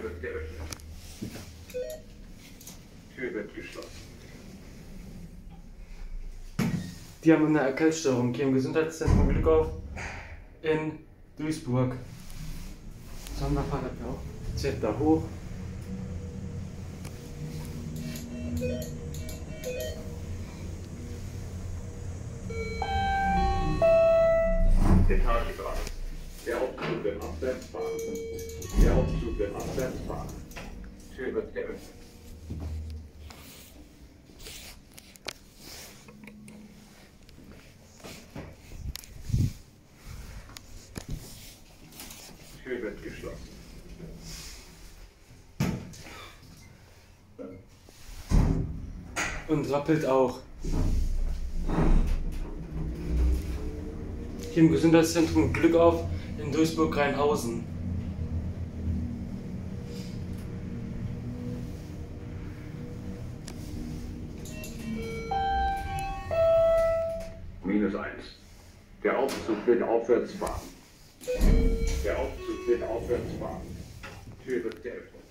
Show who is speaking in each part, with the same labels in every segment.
Speaker 1: Tür wird geöffnet. Tür wird geschlossen. Die haben eine Erkältungsstörung hier im Gesundheitszentrum Glückauf in Duisburg. Sonderfall hat auch. Zählt da hoch.
Speaker 2: Der Tag ist. Der Aufzug im abwärts. Der Aufzug Tür wird geschlossen.
Speaker 1: Und rappelt auch. Hier im Gesundheitszentrum Glückauf in Duisburg-Rheinhausen.
Speaker 2: Minus 1. Der Aufzug wird aufwärts fahren. Der Aufzug wird aufwärts fahren. Tür wird geöffnet.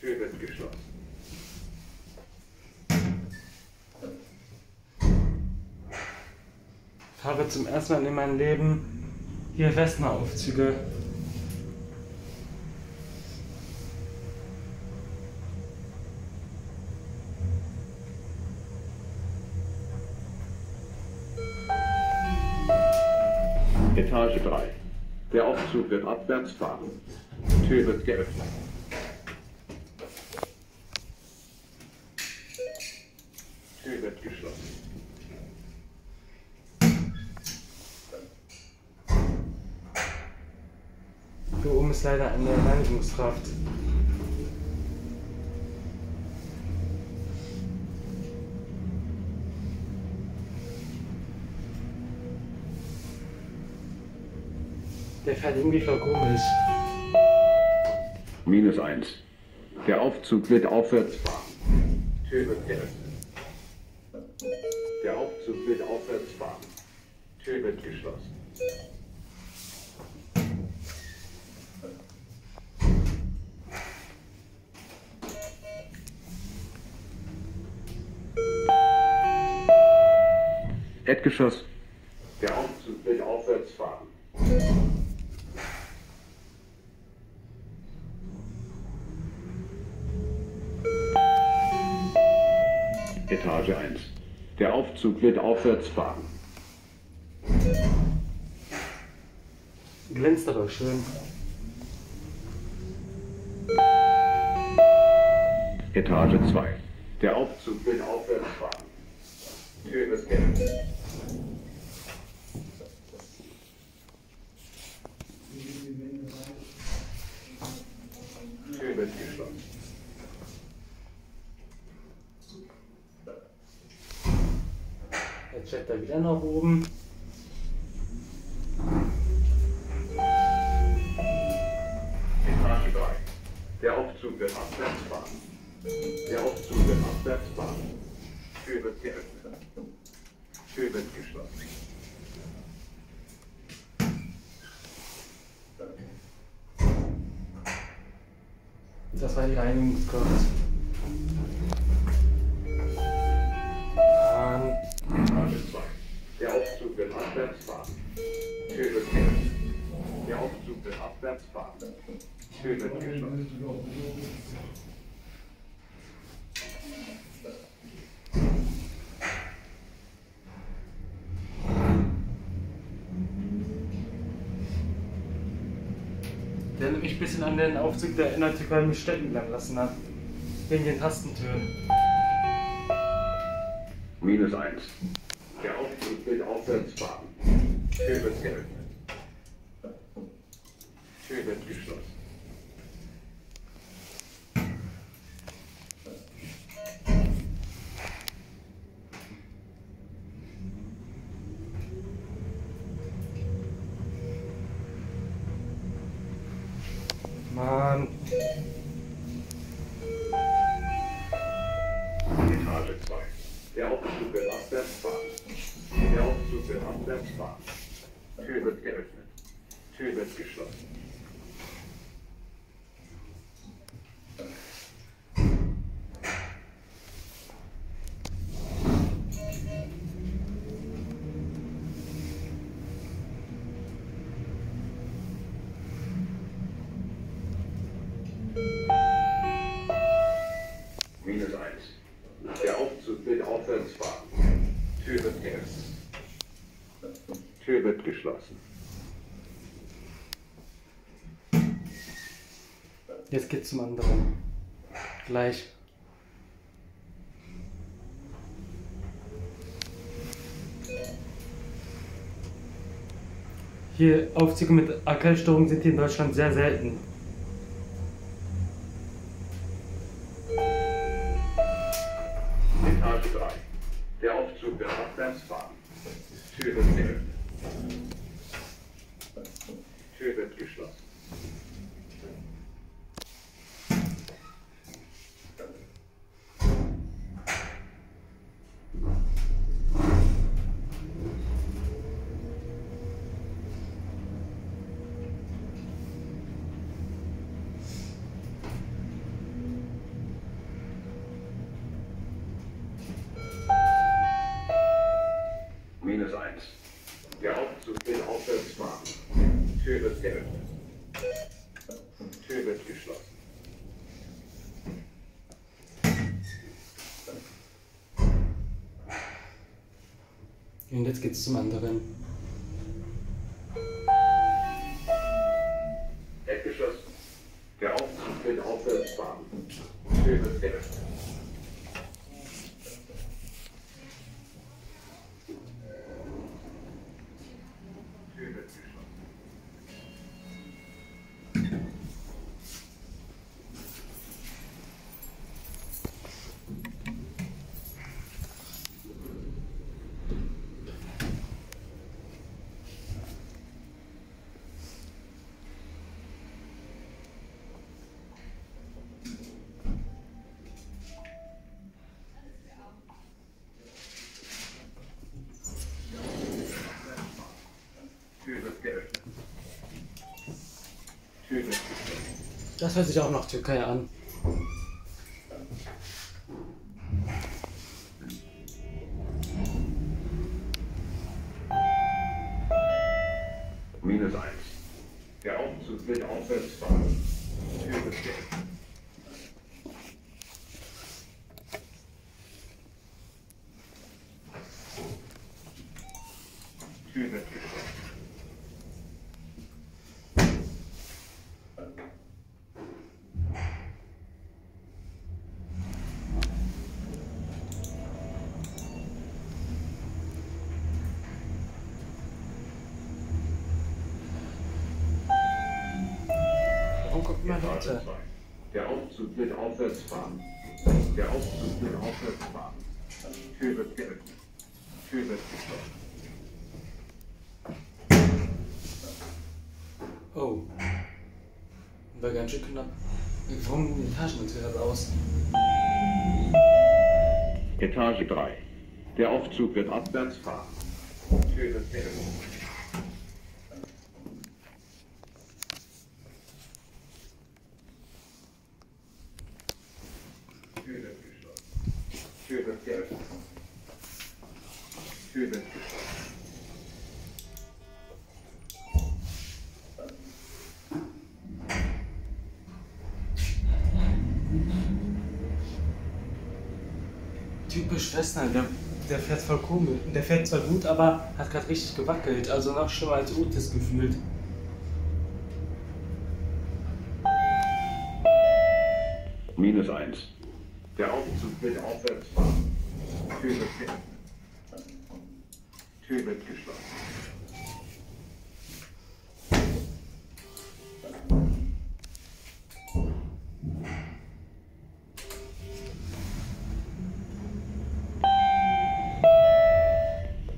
Speaker 2: Tür wird geschlossen.
Speaker 1: Fahre zum ersten Mal in meinem Leben hier Westner-Aufzüge.
Speaker 2: Aufzug wird abwärts fahren. Tür wird geöffnet. Tür wird geschlossen.
Speaker 1: Hier oben ist leider eine Reinigungskraft. Der fährt irgendwie voll komisch.
Speaker 2: Minus 1. Der Aufzug wird aufwärts fahren. Tür wird geöffnet. Der Aufzug wird aufwärts fahren. Tür wird geschlossen. Erdgeschoss. Etage 1. Der Aufzug wird aufwärts fahren.
Speaker 1: Glänzt aber schön.
Speaker 2: Etage 2. Der Aufzug wird aufwärts fahren. Tür wird geöffnet. Tür wird geschlossen.
Speaker 1: Jetzt checkt er wieder nach oben.
Speaker 2: Etage 3. Der Aufzug wird abwärts fahren. Der Aufzug wird abwärts fahren. Tür wird geöffnet. Tür wird geschlossen.
Speaker 1: Das war die. Mann.
Speaker 2: Aufzug wird abwärts fahren. Tür wird geöffnet. Der Aufzug wird abwärts fahren. Tür wird geschlossen.
Speaker 1: Der mich ein bisschen an den Aufzug der erinnert, weil mich stecken bleiben lassen hat. Wegen den Tastentönen.
Speaker 2: Minus 1. Der Aufzug wird aufwärts fahren. Tür wird geöffnet. Tür wird geschlossen.
Speaker 1: Mann.
Speaker 2: Etage 2. Der Aufzug wird abwärts fahren. Der Aufzug wird abwärts fahren. Tür wird geöffnet. Tür wird geschlossen. Geschlossen.
Speaker 1: Jetzt geht's zum anderen. Gleich. Hier Aufzüge mit AK-Steuerung sind hier in Deutschland sehr selten. Und jetzt geht's zum anderen. Das hört sich auch nach Türkei an.
Speaker 2: Minus 1. Der Aufzug will aufwärts fahren. Tür wird geöffnet. Tür wird geschlossen.
Speaker 1: Warum guckt man
Speaker 2: Etage
Speaker 1: Leute?
Speaker 2: 2. Der Aufzug wird aufwärts fahren. Der Aufzug wird aufwärts fahren. Tür wird geöffnet. Tür wird geschlossen.
Speaker 1: Oh. War ganz schön knapp. Warum die Etagenmaterial aus?
Speaker 2: Etage 3. Der Aufzug wird abwärts fahren. Tür wird geöffnet. Tür wird geschlossen. Tür wird geöffnet. Geschlossen.
Speaker 1: Typisch Western, der, der fährt voll komisch. Der fährt zwar gut, aber hat gerade richtig gewackelt. Also noch schlimmer als Otis gefühlt.
Speaker 2: Minus 1. Der Aufzug wird aufwärts fahren. Geöffnet. Tür wird geschlossen.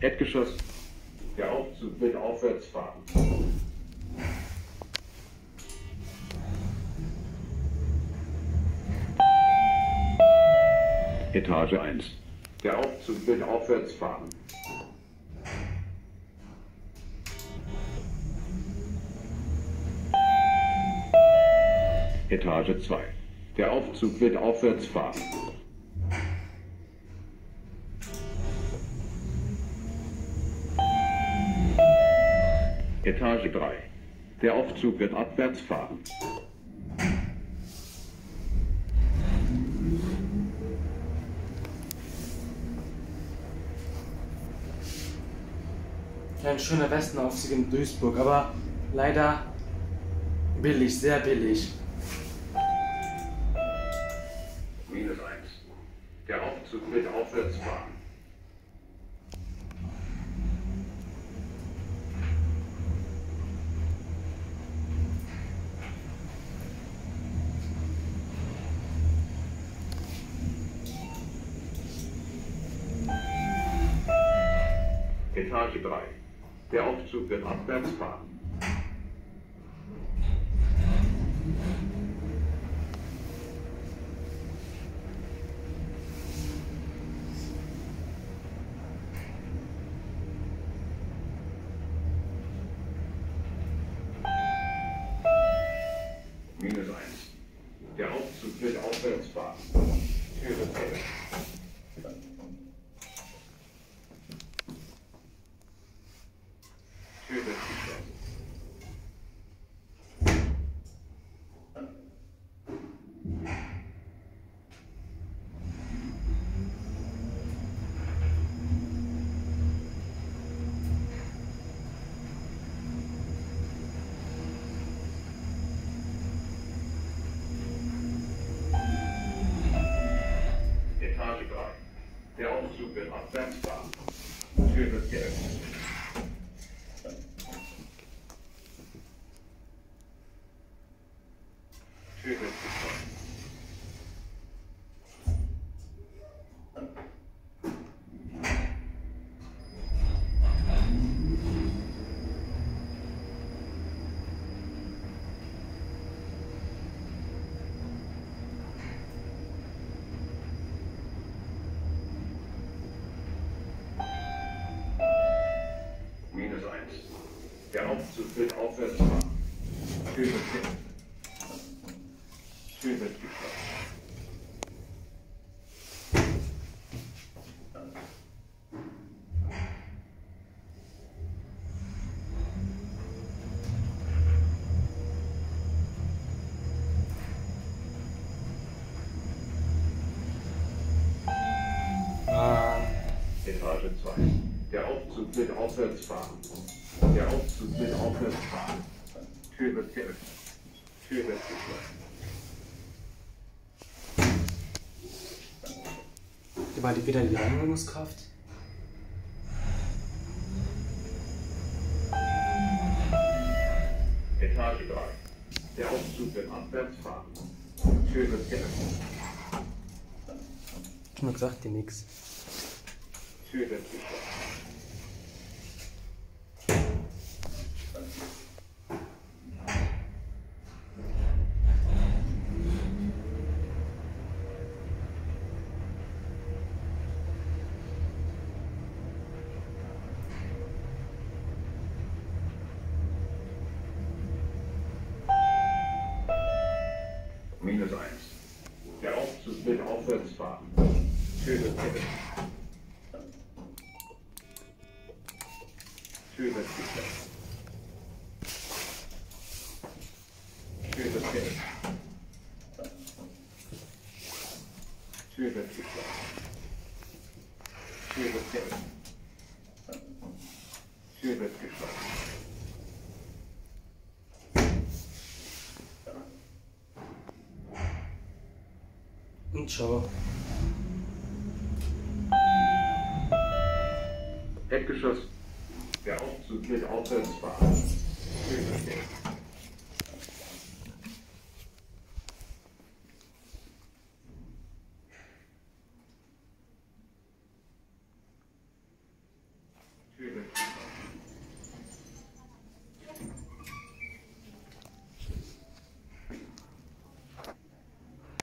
Speaker 2: Erdgeschoss. Der Aufzug wird aufwärts fahren. Etage 1. Der Aufzug wird aufwärts fahren. Etage 2. Der Aufzug wird aufwärts fahren. Etage 3. Der Aufzug wird abwärts fahren.
Speaker 1: ein schöner Westenaufzug in Duisburg, aber leider billig, sehr billig.
Speaker 2: Minus 1. Der Aufzug wird aufwärts fahren. Etage 3. Der Aufzug wird abwärts fahren. Minus 1. Der Aufzug wird aufwärts fahren. Türe 10. Tür wird geschlossen. Etage 3. Der Aufzug wird abwärts fahren. Tür wird geöffnet. Tür wird geschlossen. Minus 1. Der Aufzug wird aufwärts fahren. Tür wird geöffnet. Tür wird geschlossen.
Speaker 1: Ah,
Speaker 2: Etage 2. Der Aufzug wird aufwärts fahren. Der Aufzug wird aufwärts fahren. Tür wird geöffnet. Tür wird geschlossen.
Speaker 1: war die wieder die Reinigungskraft?
Speaker 2: Etage 3. Der Aufzug wird abwärts fahren. Tür wird geöffnet.
Speaker 1: Ich hab nur gesagt, dir nix.
Speaker 2: Tür wird geschlossen. Minus 1. Der Aufzug wird aufwärts fahren. Tür wird geöffnet. Tür wird geschlossen. Tür wird geöffnet. Tür wird geschlossen. Tür wird geöffnet. Tür wird geschlossen.
Speaker 1: Und ciao.
Speaker 2: Erdgeschoss. Der Aufzug wird aufwärts fahren. Tür wird geöffnet.